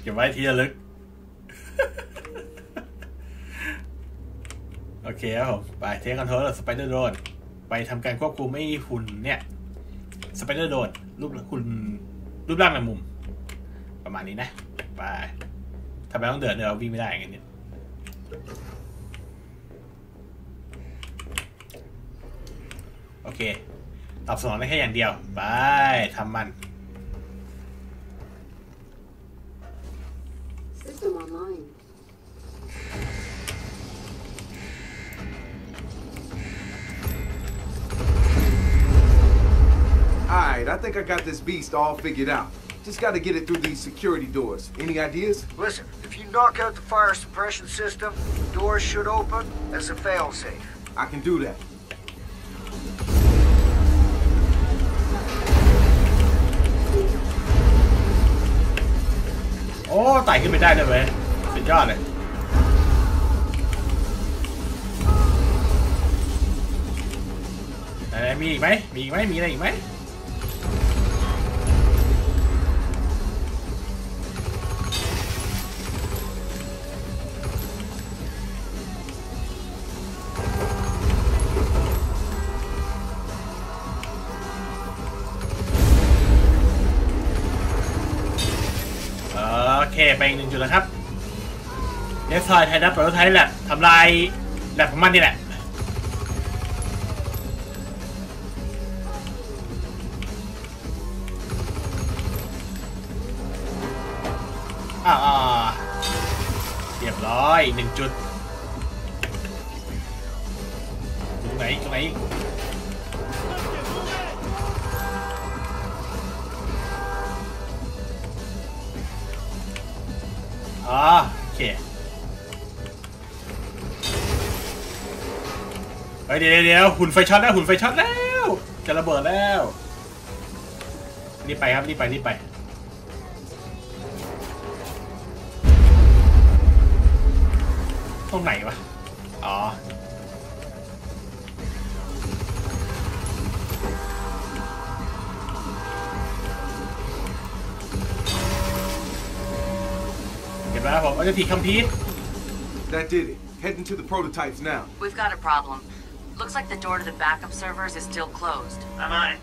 เก็บไว้ที่ระลึก โอเคครับผม ไปเทคคอนโทรลสไปเดอร์โดนไปทำการควบคุมไม่หุ่นเนี่ยสไปเดอร์โดนรูปหุ่นรูปร่างในมุม ประมาณนี้นะ ไปทำไมต้องเดินเดินเราวิ่งไม่ได้อย่างเงี้ยโอเค ตอบสนองได้แค่อย่างเดียว ไปทำมัน Alright, I think I got this beast all figured out. Just gotta get it through these security doors. Any ideas? Listen, if you knock out the fire suppression system, the doors should open as a failsafe. I can do that. โอ้ไต่ขึ้นไปได้เลยเว้ยสุดยอดเลย ไหนๆมีอีกไหม มีอีกไหม มีอะไรอีกไหม อีกหนึ่แล้วครับเนสทอยไทยดับโปรโตไทป์แลบทำลายแลบของมันนี่แหละอ่าเรียบร้อยหนึ่งจุดตรงไหนตรงไหน อ๋อโอเคเฮ้ยเดี๋ยวเดี๋ยวหุ่นไฟช็อตแล้วหุ่นไฟช็อตแล้ว จะระเบิดแล้วรีบไปครับรีบไปรีบไปตรงไหนวะ อ๋อ What if he compete? That did it. Heading to the prototypes now. We've got a problem. Looks like the door to the backup servers is still closed. I'm on it.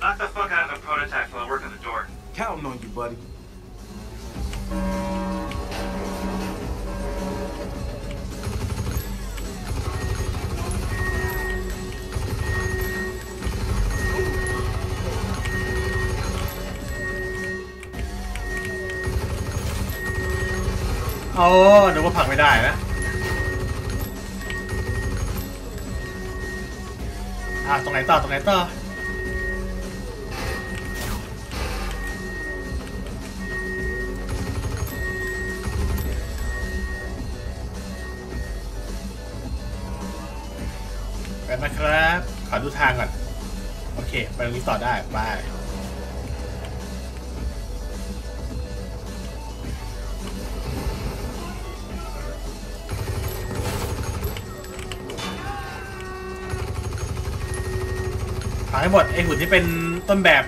Knock the fuck out of the prototype while I work on the door. Counting on you, buddy. โอ้นึกว่าผักไม่ได้นะอะตรงไหนต่อตรงไหนต่อไปนะครับ ขอดูทางก่อน โอเค ไปตรงนี้ต่อได้ ไป ให้หมดไอหุ่นที่เป็นต้นแบบ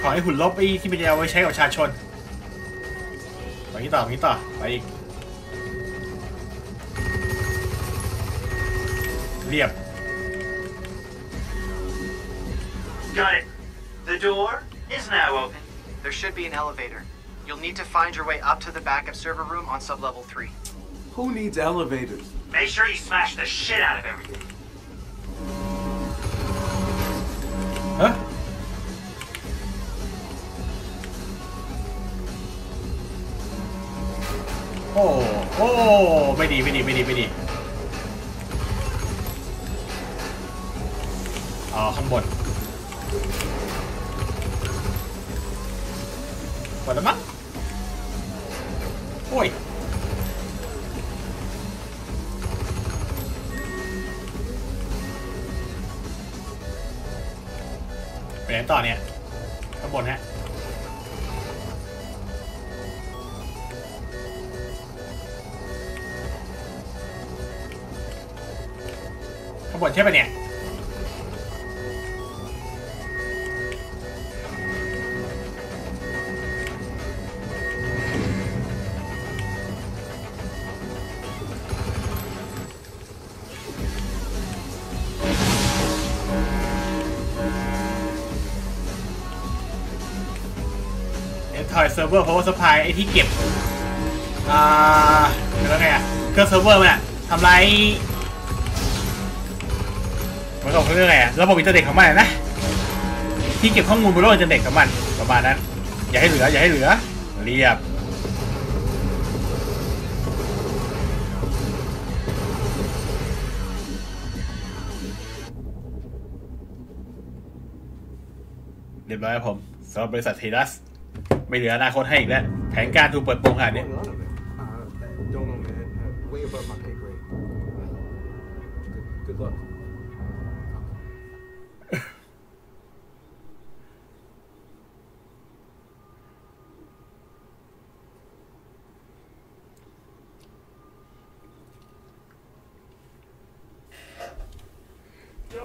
ของไอหุ่นลบไอที่มันจะเอาไว้ใช้กับประชาชนไปนี้ต่อไปนี้ต่อไปอีกเรียบ Got it. The door is now open. There should be an elevator. You'll need to find your way up to the backup server room on sublevel 3. Who needs elevators? Make sure you smash the shit out of everything. อ้โอ้ไม่ดีไม่ดีไม่ดีไม่ดีอ๋อข้างบนหมดแล้วมั้งโอ้ยไปไหนต่อเนี่ยข้างบนฮะางบนใช่ปะเนี่ยเอ็นทอยเซิร์ฟเวอร์เพราะว่าสปายไอที่เก็บ อ่าแล้วไงอะเครื่องเซิร์ฟเวอร์มันอะทำลาย เหมันก็เขาเรียกไงอะระบบอินเทอร์เน็ตของมันนะ ที่เก็บข้อมูลบนโลกอินเทอร์เน็ตของมันประมาณนั้น อย่าให้เหลือ อย่าให้เหลือ เรียบเรียบร้อยครับผมสำหรับบริษัท Tidis ไม่เหลืออนาคตให้อีกแล้ว แผนการถูกเปิดโปงขนาดนี้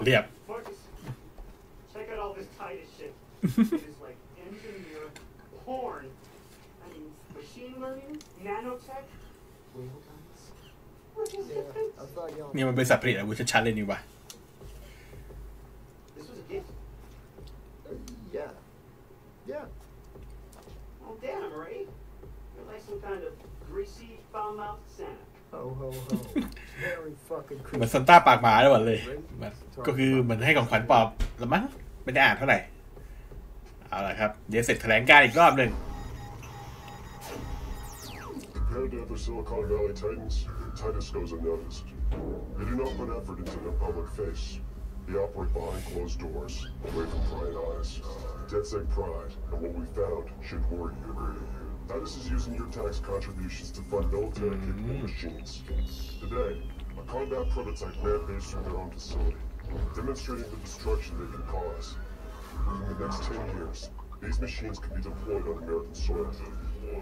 เรียบ Marcus, check out all this Titus shit. it is like engineer porn. I mean, machine learning, nanotech, whale guns. What is Yeah, it? I thought y'all. นี่มันบริษัทผลิตอาวุธชัดๆเลยนี่วะ This was a gift. Uh, yeah. Yeah. Oh, damn, Ray. You're like some kind of receive foul-mouthed Santa. Ho ho ho. Very fucking เหมือน creepy. ซันต้าปากหมาเลยหมดเลยมันก็คือเหมือนให้ของขวัญปลอบละมั้งไม่ได้อ่านเท่าไหร่ เอาละครับ เดี๋ยวเสร็จแถลงการณ์อีกรอบหนึ่ง Compared to other Silicon Valley titans, Titus goes unnoticed. They do not put effort into their public face. They operate behind closed doors, away from prying eyes. DedSec pride, and what we found should worry you. Titus is using your tax contributions to fund military mm-hmm. capable machines. Today, a combat prototype rampaged through their own facility, demonstrating the destruction they can cause. In the next 10 years, these machines can be deployed on American soil.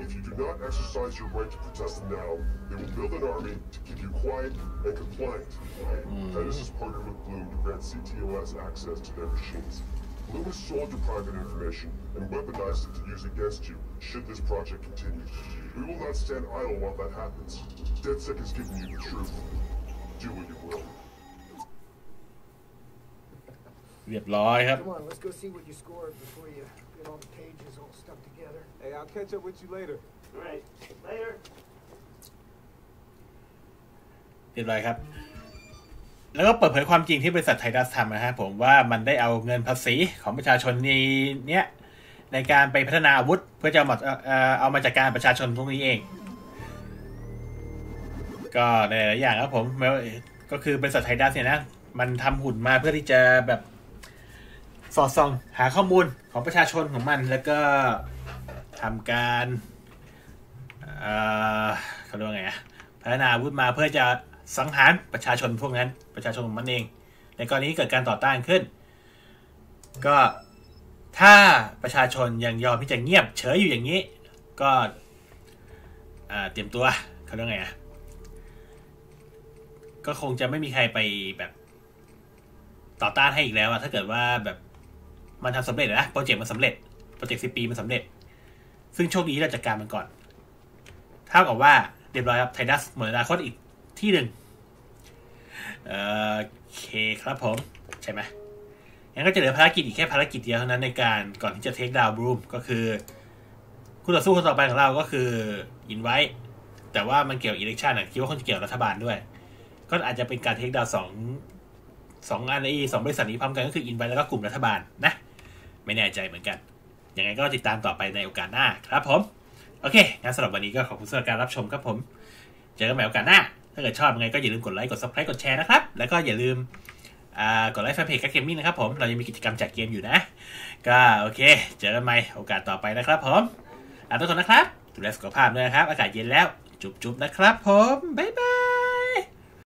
If you do not exercise your right to protest them now, they will build an army to keep you quiet and compliant. Titus has mm-hmm. partnered with Bloom to grant CTOS access to their machines. Bloom has sold your private information and weaponized it to use against you should this project continue. We will not stand idle while that happens. DedSec is giving you the truth. Do what you will. เรียบร้อยครับ Come on, let's go see what you scored before you get all the pages all stuck together. Hey, I'll catch up with you later. All right, later. เรียบร้อยครับ แล้วก็เปิดเผยความจริงที่บริษัทไทดัสทำนะฮะผมว่ามันได้เอาเงินภาษีของประชาชนในเนี้ย ในการไปพัฒนาอาวุธ เพื่อจะเอามาเอามาจากการประชาชนพวกนี้เอง ก็ในหลายอย่างครับผมไม่ว่าก็คือบริษัทไทดัสเนี่ยนะ มันทำหุ่นมาเพื่อที่จะแบบสอดส่อง หาข้อมูลของประชาชนของมัน แล้วก็ทำการเอ่อเขาเรียกว่าไงอะพัฒนาอาวุธมาเพื่อจะสังหารประชาชนพวกนั้น ประชาชนของมันเอง ในกรณีเกิดการต่อต้านขึ้น ก็ ถ้าประชาชนยังยอมที่จะเงียบเฉยอยู่อย่างนี้ ก็เตรียมตัวเขาเรียกว่าไงอะก็คงจะไม่มีใครไปแบบต่อต้านให้อีกแล้วอะถ้าเกิดว่าแบบมันทำสำเร็จนะโปรเจกต์มันสำเร็จโปรเจกต์สิปีมันสำเร็จ ซึ่งโชคดีเราจัดการมันก่อนเท่ากับว่าเรียบร้อยครับไทดัสหมดอนาคตอีกที่หนึ่งโอเคครับผม ใช่ไหม งั้นก็จะเหลือภารกิจอีกแค่ภารกิจเดียวเท่านั้นในการก่อนที่จะเทคดาวบรูมก็คือ คู่ต่อสู้คนต่อไปของเราก็คืออินไว้ แต่ว่ามันเกี่ยวอิเล็กชันอะคิดว่าคงจะเกี่ยวรัฐบาลด้วย ก็อาจจะเป็นการเทคดาวสองสองอันนี้สองบริษัทนี้พร้อมกันก็คืออินไว้แล้วก็กลุ่มรัฐบาลนะ ไม่แน่ใจเหมือนกันยังไงก็ติดตามต่อไปในโอกาสหน้าครับผม โอเคงั้นสำหรับวันนี้ก็ขอบคุณสำหรับการรับชมครับผม เจอกันใหม่โอกาสหน้า ถ้าเกิดชอบยังไงก็อย่าลืมกดไลค์กด subscribe กดแชร์นะครับ แล้วก็อย่าลืม กดไลค์แฟนเพจกักเกมมิ่งนะครับผมเรายังมีกิจกรรมแจกเกมอยู่นะ ก็โอเค เจอกันใหม่โอกาสต่อไปนะครับผมลาทุกคนนะครับดูแลสุขภาพด้วยนะครับ อากาศเย็นแล้ว จุ๊บๆนะครับผม บ๊ายบาย